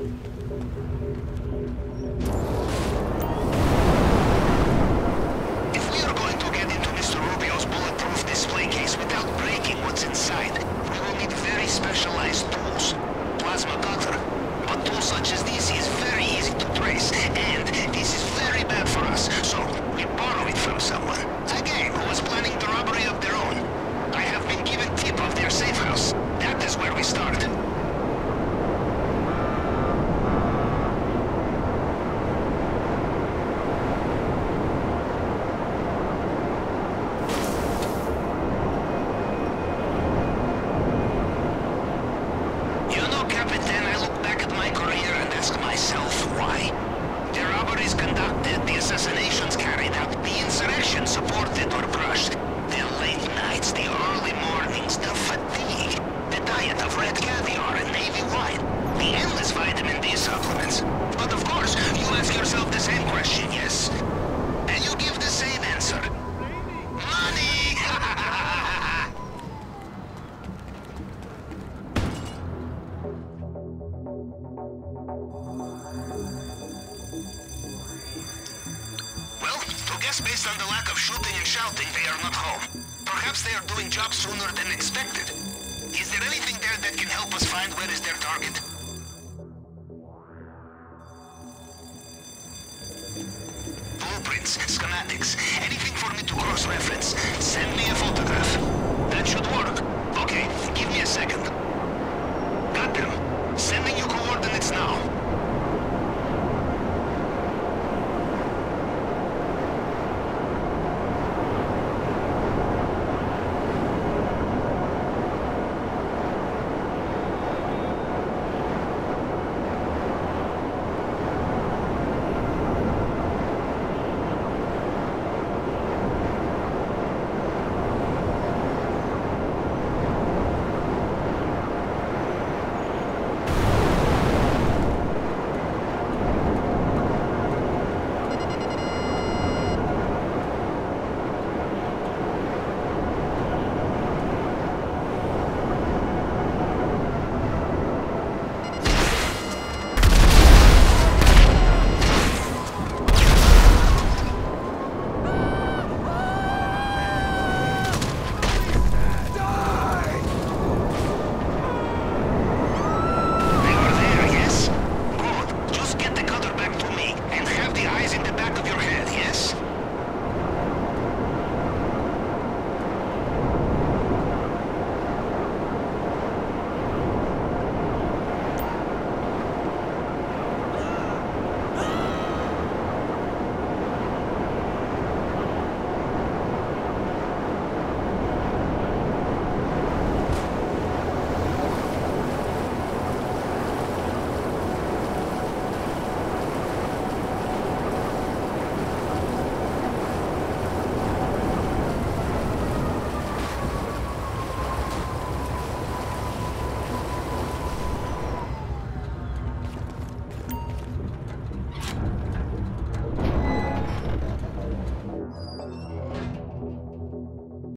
Thank you. Of red caviar and navy wine, the endless vitamin D supplements. But of course, you ask yourself the same question, yes? And you give the same answer. Money! Well, to guess based on the lack of shooting and shouting, they are not home. Perhaps they are doing jobs sooner than expected. That can help us find where is their target? Blueprints, schematics, anything for me to cross-reference. Send me a photograph. That should work.